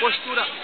postura.